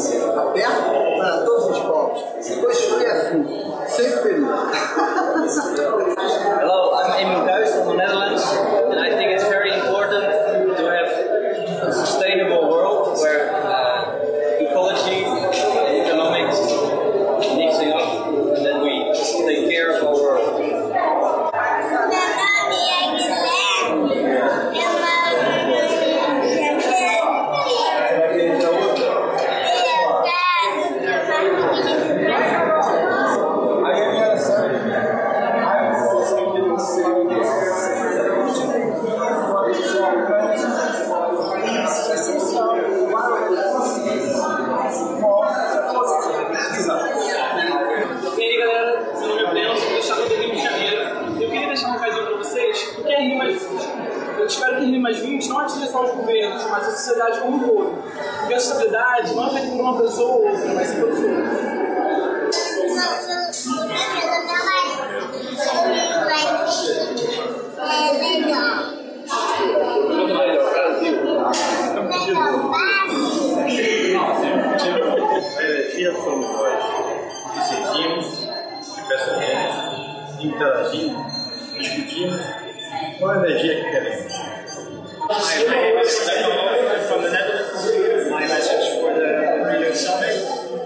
aperto tá aberto para todos os povos. Se construir é assim. agenda mais 20 não atinge só os governos, mas a sociedade como um todo. Porque a sociedade não é feita por uma pessoa ou outra, mas por Filosofia somos nós que sentimos, que percebemos, que interagimos, discutimos qual a energia que queremos. Hi, my name is Stefan from the Netherlands. My message for the Rio Summit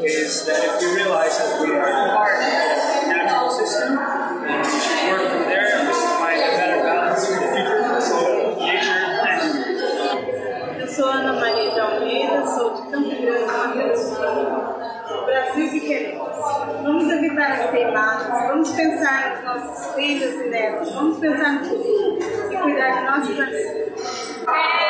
is that if we realize that we are part of the natural system, and we should work from there to find a better balance in the future for nature and Eu sou Ana Maria de Almeida, sou de Campo Grande, Matheus Brasil pequeno. Vamos evitar as queimadas, vamos pensar nos nossos filhos e netos, vamos pensar no futuro e cuidar de nossos animais. Thank you.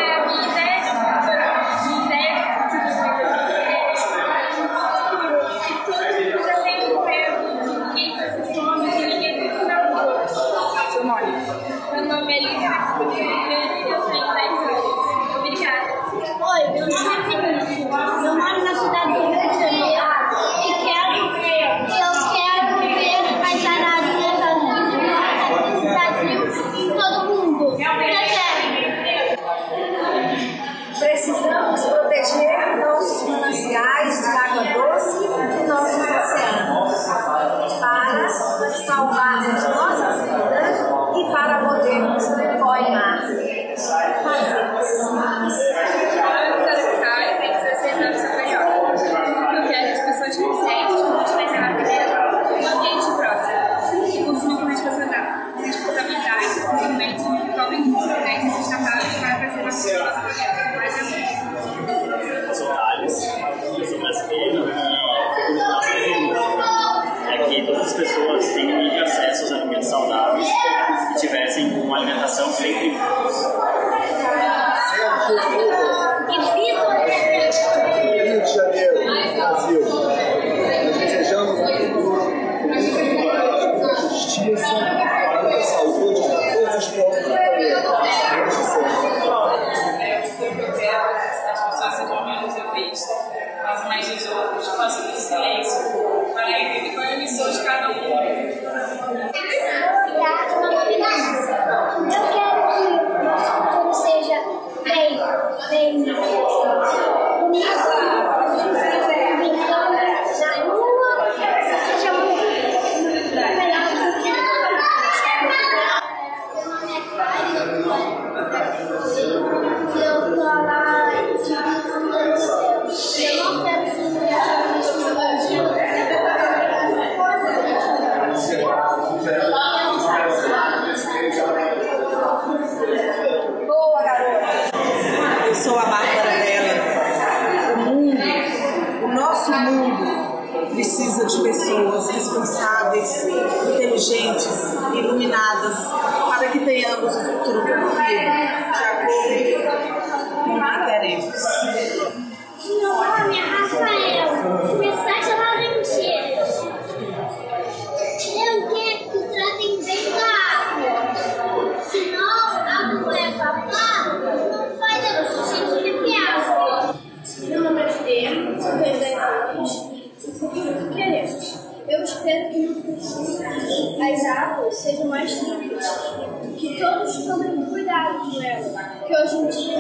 todos tomem cuidado com ela, que hoje em dia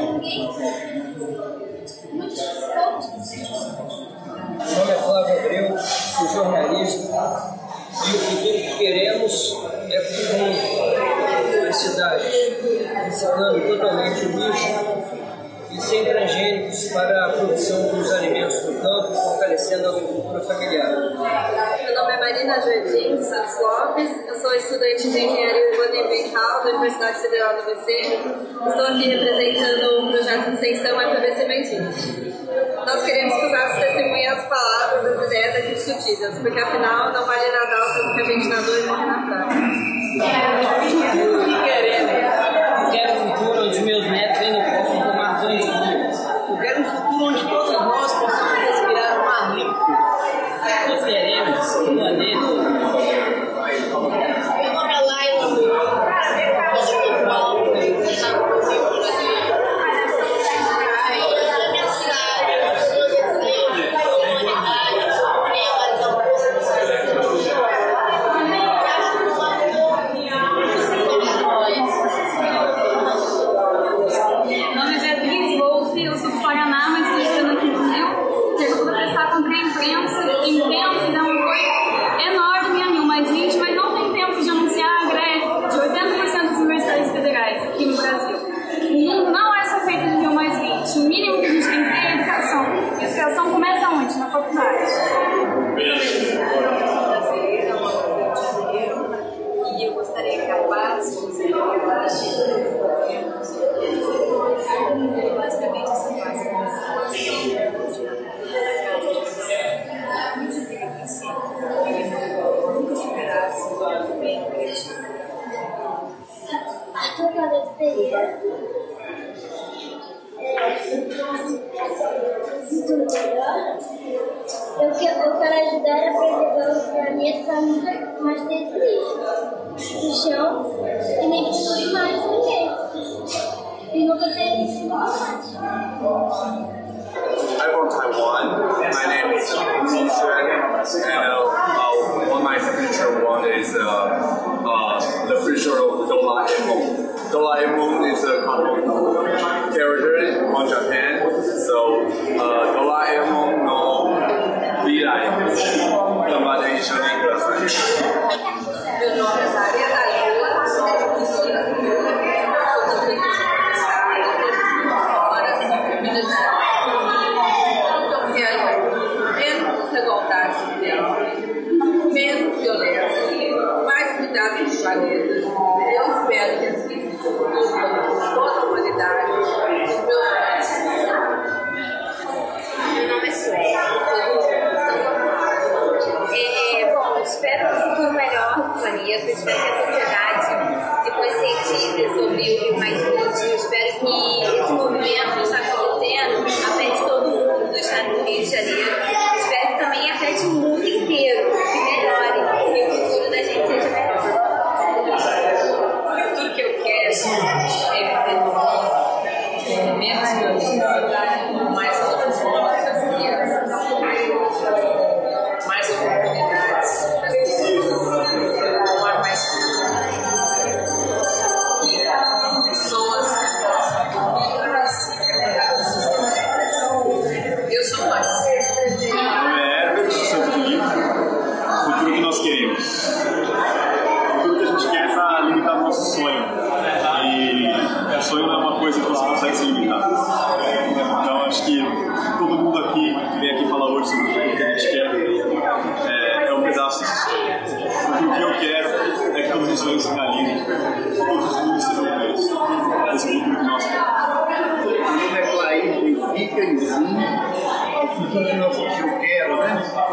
Estou aqui representando o projeto de extensão FBC Mais 20. Nós queremos que os nossos testemunhas, as palavras, as ideias aqui discutidas, porque afinal não vale nada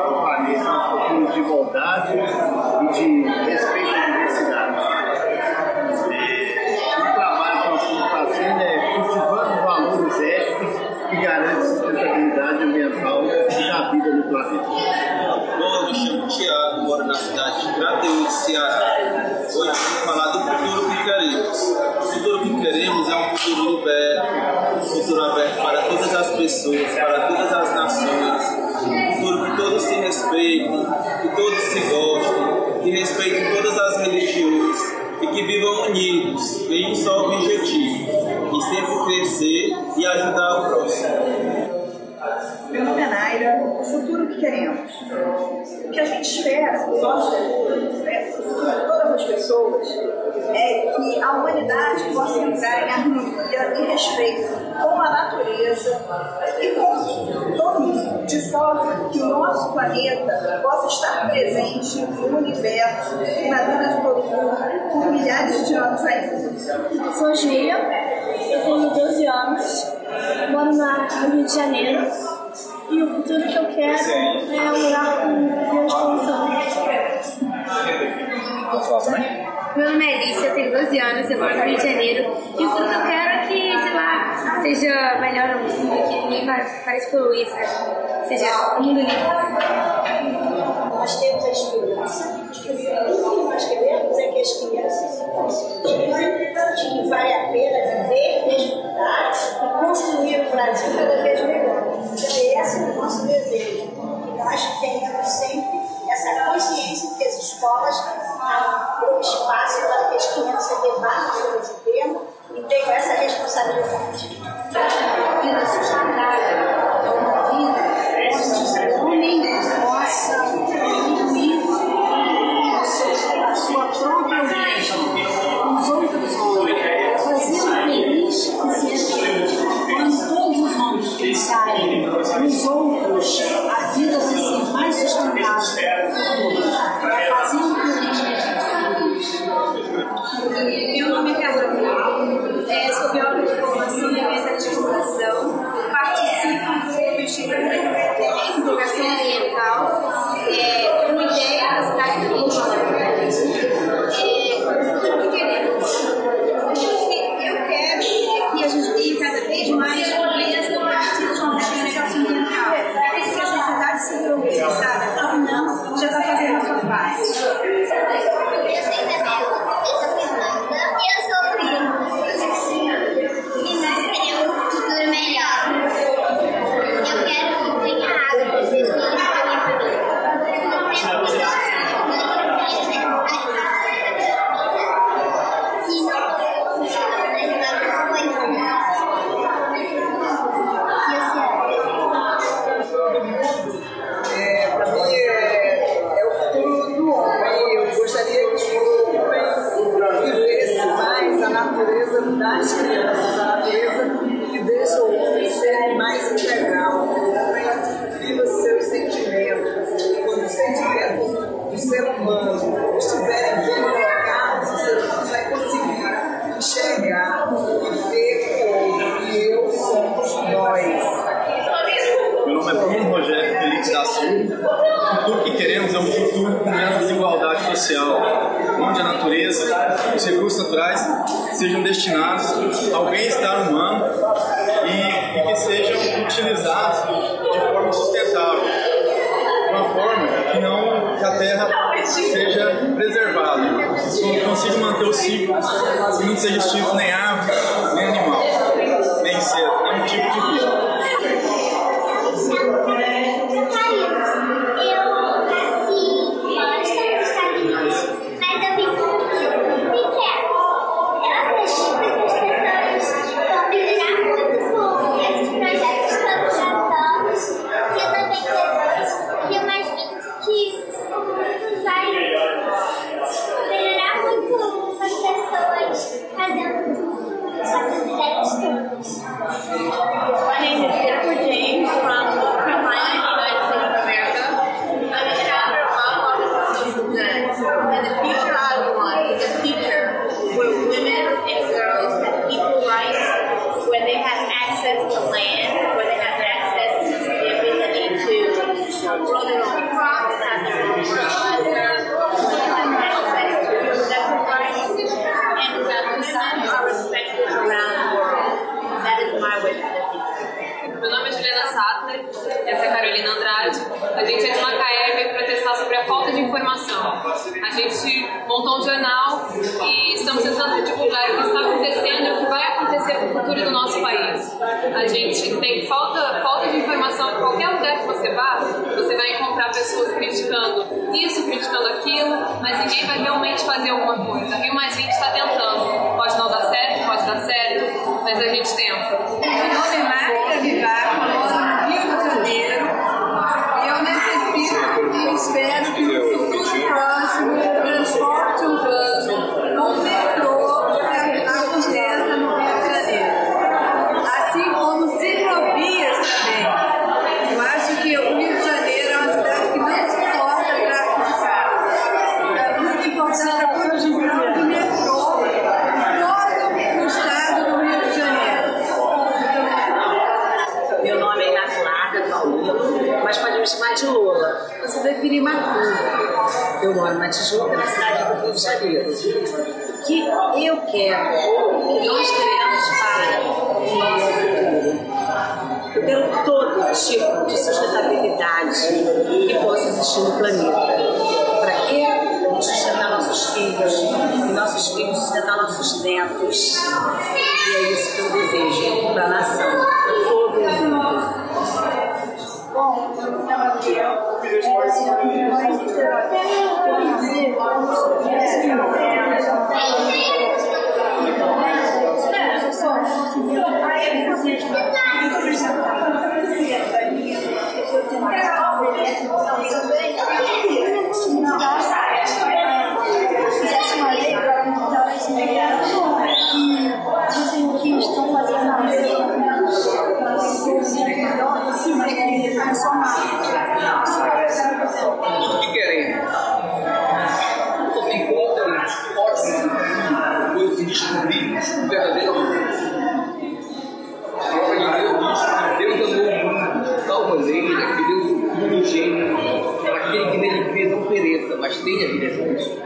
é um futuro de igualdade e de respeito à diversidade. É, o trabalho que nós estamos fazendo é cultivando valores éticos que garantem sustentabilidade ambiental da vida no planeta. Bom, me chamo Tiago, moro na cidade de Crateús, Ceará. Hoje vou falar do futuro que queremos. O futuro que queremos é um futuro liberto, um futuro aberto para todas as pessoas, para todas as nações. Respeitem, que todos se gostem, que respeitem todas as religiões e que vivam unidos em um só objetivo, e sempre crescer e ajudar o próximo. O futuro que queremos. O que a gente espera, o nosso futuro, né, o todas as pessoas, é que a humanidade possa entrar em harmonia e respeito com a natureza e com todo mundo, de forma que o nosso planeta possa estar presente no universo e na vida de todo mundo por milhares de anos ainda. Sou Júlia, eu tenho 12 anos, moro no Rio de Janeiro e o futuro que eu quero é morar com. Posso falar também? Meu nome é Alice, eu tenho 12 anos, eu moro no Rio de Janeiro. E o futuro que eu quero é que, sei lá, seja melhor o mundo, que ninguém pa- pare de poluir, sabe? Seja um mundo limpo. Nós temos a esperança de que o futuro que escolas abram espaço para que as crianças debatam sobre esse tema e tenham essa responsabilidade. Felipe da que queremos é um futuro com menos desigualdade social, onde a natureza os recursos naturais sejam destinados ao bem-estar humano e, e que sejam utilizados de forma sustentável, de uma forma que não que a terra seja preservada, que consiga manter o ciclo e não seja extinto nem árvore, nem animal, nem ser, nenhum tipo de vida. Stones gente tem falta, falta de informação em qualquer lugar que você vá, você vai encontrar pessoas criticando isso, criticando aquilo, mas ninguém vai realmente fazer alguma coisa. Rio mais 20 está tentando. Pode não dar certo, pode dar certo, mas a gente tenta. Tijuca, na cidade do Rio de Janeiro, que eu quero, o que nós queremos para o nosso futuro. Eu quero todo tipo de sustentabilidade que possa existir no planeta. Para quê? Sustentar nossos filhos, e nossos filhos sustentar nossos netos. E é isso que eu desejo para a nação, para todo mundo. Bom, meu nome é Gabriel, é, eu sou de Niterói. much thing in business.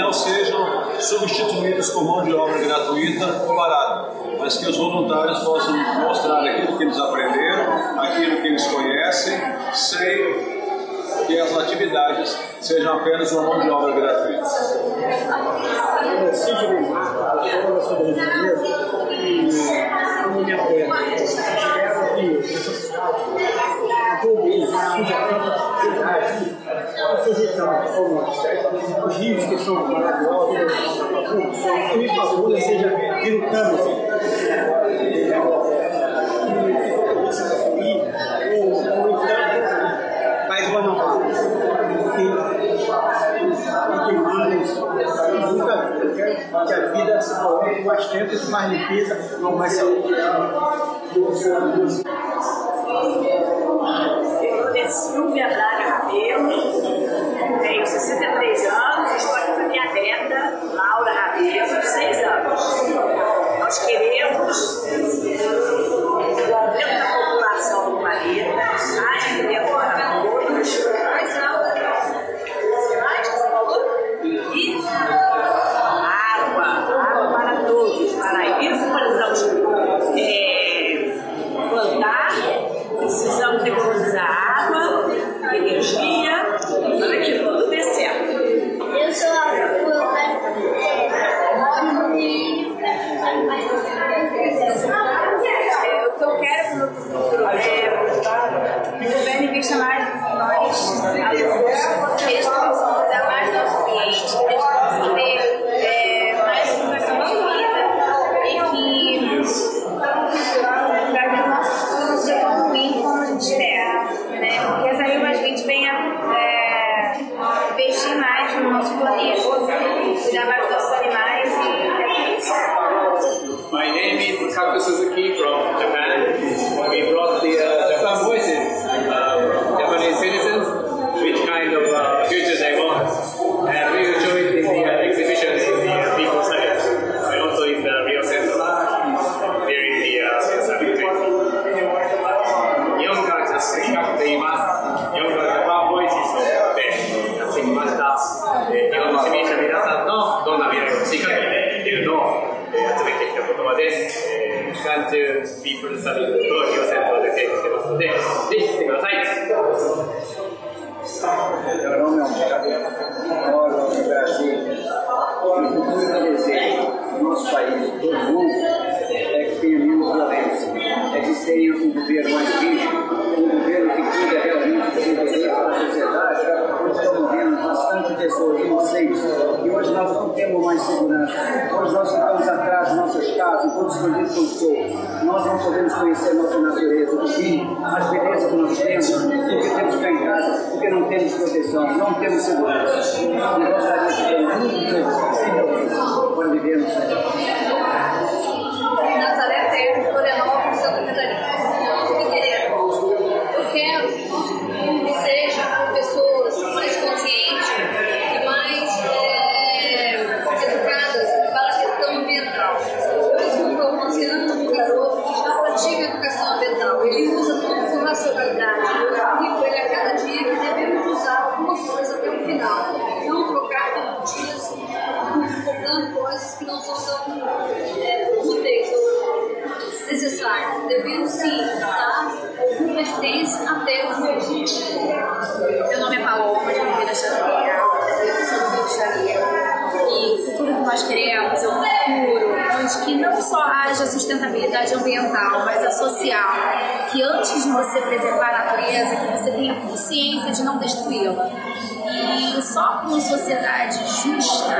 não sejam substituídos por mão de obra gratuita ou barata, mas que os voluntários possam mostrar aquilo que eles aprenderam, aquilo que eles conhecem, sem que as atividades sejam apenas uma mão de obra gratuita. os rios que são maravilhosos, são tudo seja gritando. E ou, o então faz uma novela. o que manda que a vida se coloque mais tempo, com mais limpeza, com mais saúde. Eu, Silvia Dara, Não trocar todo dia, assim, comprando coisas que não são tão é, úteis ou necessárias. Devemos sim usar com pertence a Deus. Meu nome é Paola, de Oliveira Xavier, eu sou do Rio de Janeiro. E o futuro que nós queremos é um futuro onde que não só haja sustentabilidade ambiental, mas a social. Que antes de você preservar a natureza, que você tenha consciência de não destruí-la. E só com uma sociedade justa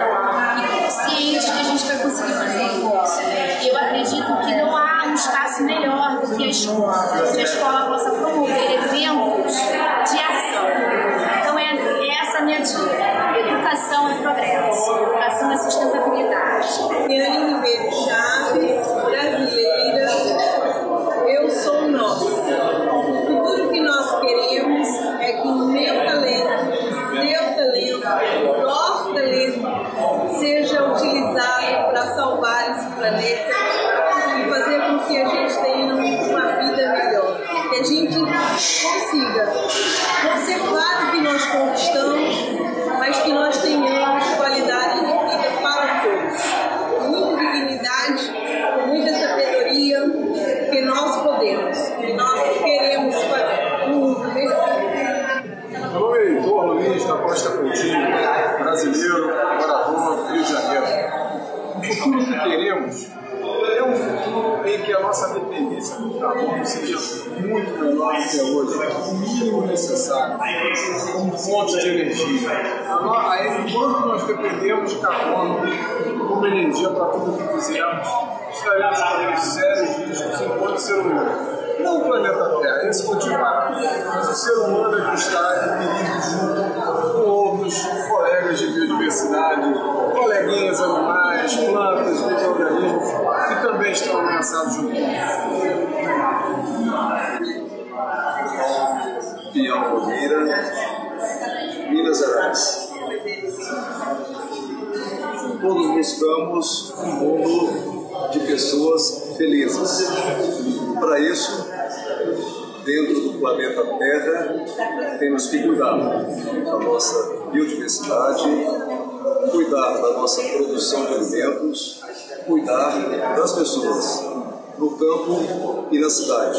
e consciente que a gente vai conseguir fazer isso. Eu acredito que não há um espaço melhor do que a escola, que a escola possa promover eventos de ação. Então é, é essa a minha dica. Educação é progresso, educação é sustentabilidade. Eliane planeta, eles seguem é, riscos ser humano. Não o planeta Terra, esse continuar. Mas o ser humano é que está em perigo junto com outros colegas de biodiversidade, coleguinhas animais, plantas, micro-organismos, que também estão ameaçados junto com Pião Correira, Minas Gerais. Todos buscamos um mundo de pessoas felizes. Para isso, dentro do planeta Terra, temos que cuidar da nossa biodiversidade, cuidar da nossa produção de alimentos, cuidar das pessoas, no campo e na cidade.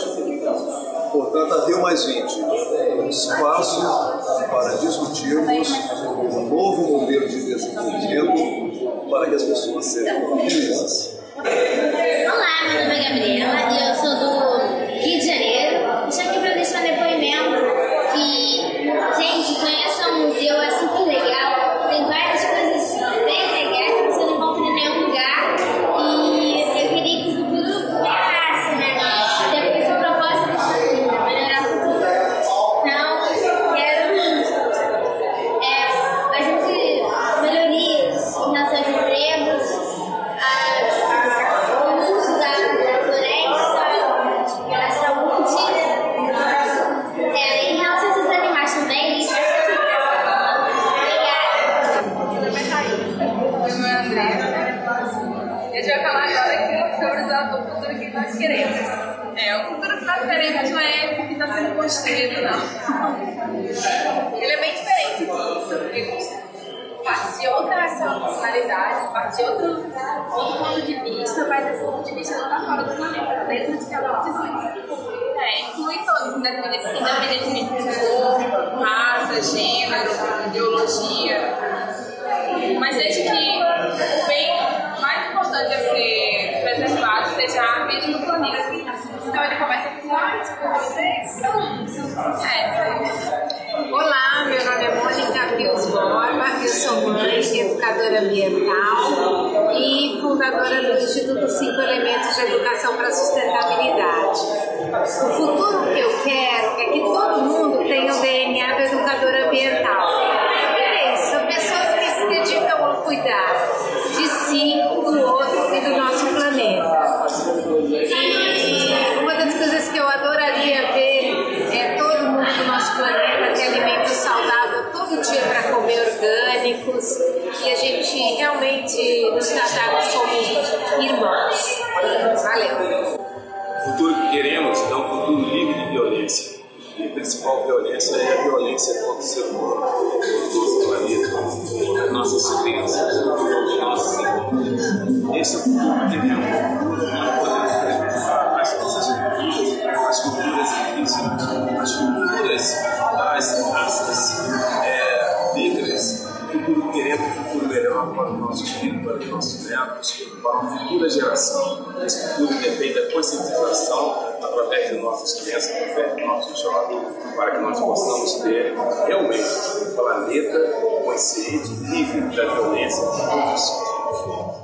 Portanto, a Rio Mais 20 um espaço para discutirmos um novo modelo de desenvolvimento para que as pessoas sejam felizes. Olá, meu nome é Gabriela e eu sou do parte de outro, outro ponto de vista, mas esse ponto de vista não está fora do planeta, está dentro de cada um. É, inclui todos, independente de cor, raça, gênero, ideologia. Mas desde que ambiental e fundadora do Instituto Cinco Elementos de Educação para a Sustentabilidade. O futuro que eu quero é que todo mundo tenha o DNA do educador ambiental. Futura geração. Esse futuro depende da conscientização através de nossas crianças, através de nossos jovens, para que nós possamos ter realmente um planeta consciente, livre da violência os tipos.